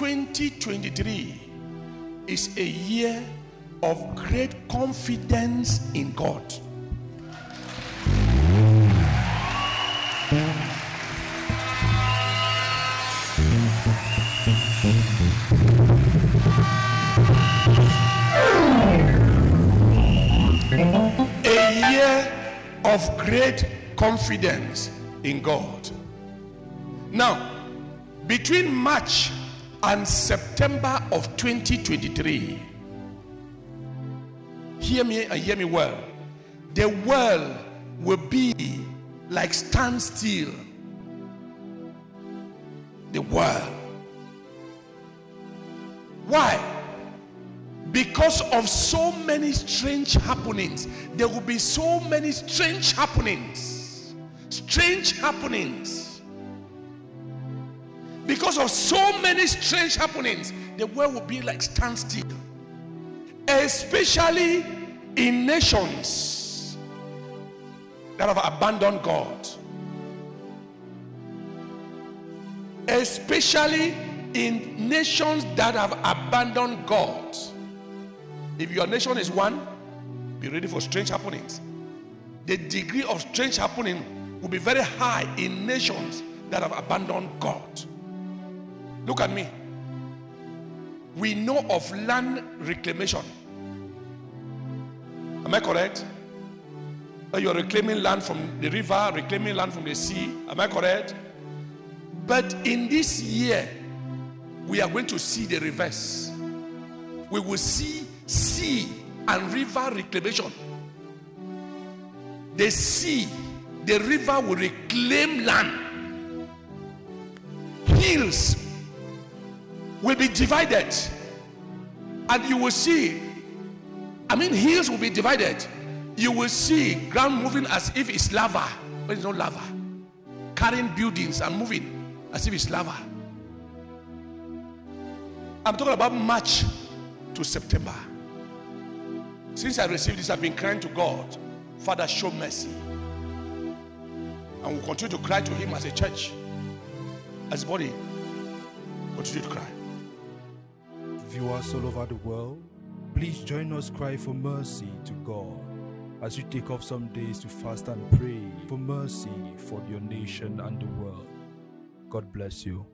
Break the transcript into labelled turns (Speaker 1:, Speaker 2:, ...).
Speaker 1: 2023 is a year of great confidence in God. A year of great confidence in God. Now, between March and September of 2023, hear me and hear me well. The world will be like standstill. The world. Why? Because of so many strange happenings. There will be so many strange happenings. Strange happenings. Because of so many strange happenings, the world will be like standstill. Especially in nations that have abandoned God. Especially in nations that have abandoned God. If your nation is one, be ready for strange happenings. The degree of strange happening will be very high in nations that have abandoned God. Look at me. We know of land reclamation. Am I correct? You're reclaiming land from the river, reclaiming land from the sea. Am I correct? But in this year, we are going to see the reverse. We will see sea and river reclamation. The sea, the river will reclaim land. Hills will be divided. And you will see, I mean, hills will be divided. You will see ground moving as if it's lava, but it's not lava. Carrying buildings and moving as if it's lava. I'm talking about March to September. Since I received this, I've been crying to God, Father, show mercy. And we'll continue to cry to Him as a church, as a body. Continue to cry.
Speaker 2: Viewers all over the world, please join us cry for mercy to God as you take off some days to fast and pray for mercy for your nation and the world. God bless you.